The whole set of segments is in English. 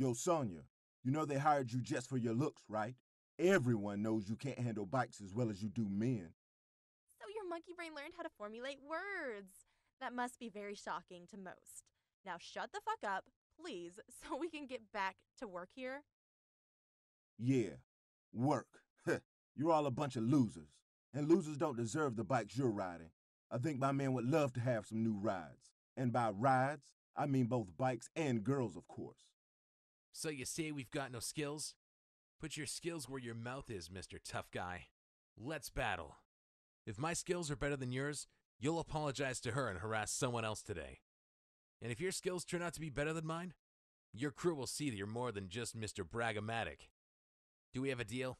Yo, Sonya, you know they hired you just for your looks, right? Everyone knows you can't handle bikes as well as you do men. So your monkey brain learned how to formulate words. That must be very shocking to most. Now shut the fuck up, please, so we can get back to work here. Yeah, work. You're all a bunch of losers. And losers don't deserve the bikes you're riding. I think my man would love to have some new rides. And by rides, I mean both bikes and girls, of course. So you say we've got no skills? Put your skills where your mouth is, Mr. Tough Guy. Let's battle. If my skills are better than yours, you'll apologize to her and harass someone else today. And if your skills turn out to be better than mine, your crew will see that you're more than just Mr. Braggomatic. Do we have a deal?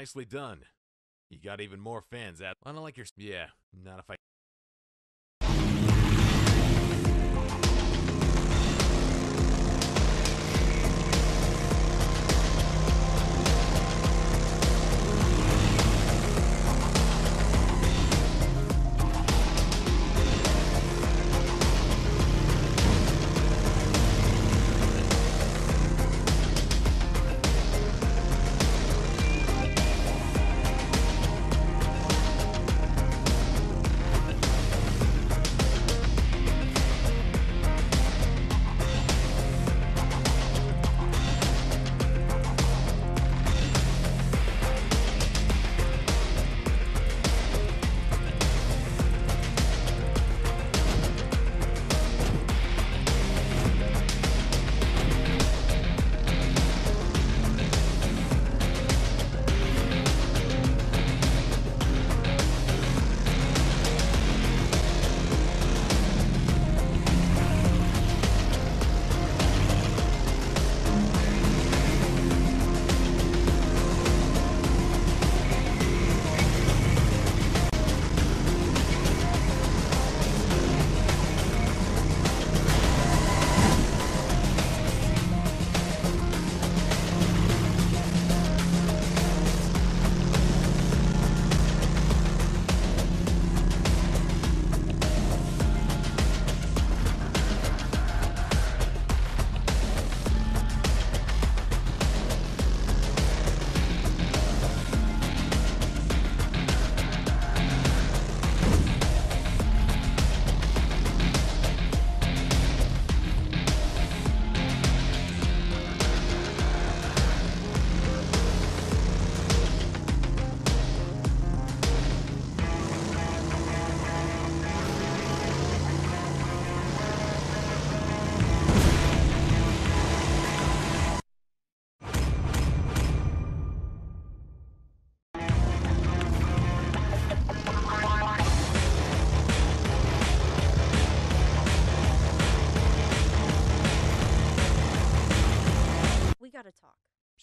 Nicely done. You got even more fans at. I don't like your. Yeah, not if I.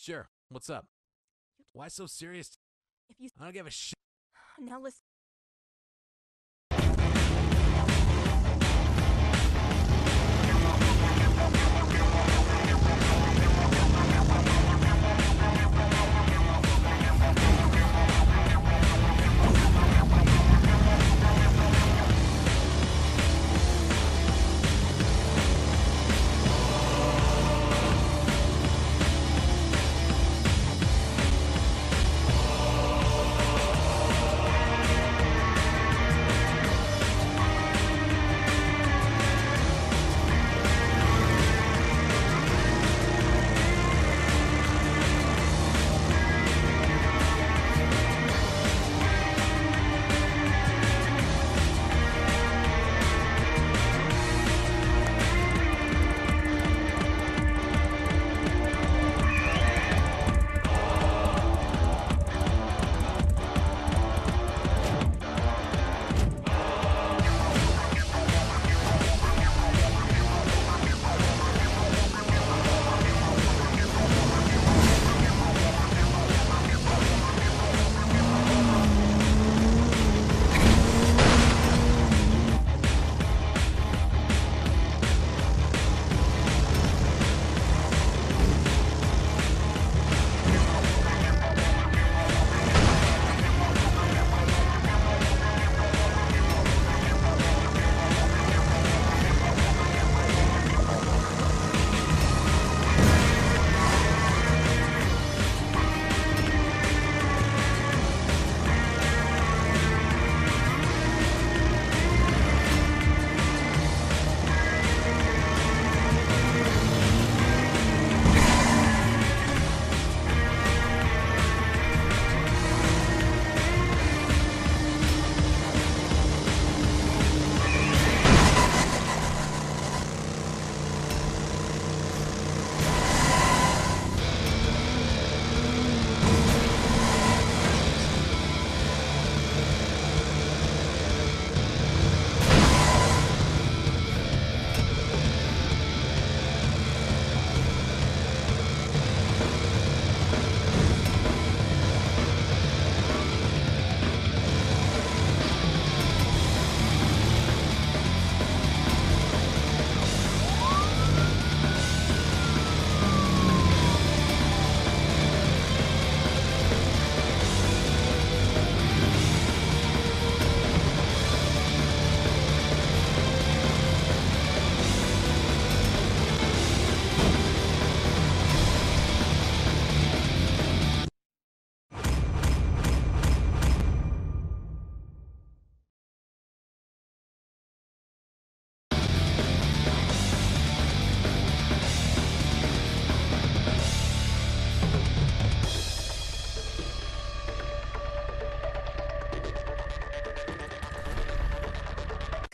Sure. What's up? Why so serious? If you I don't give a shit. now listen.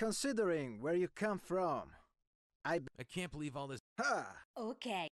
Considering where you come from. I. I can't believe all this. Ha! Okay.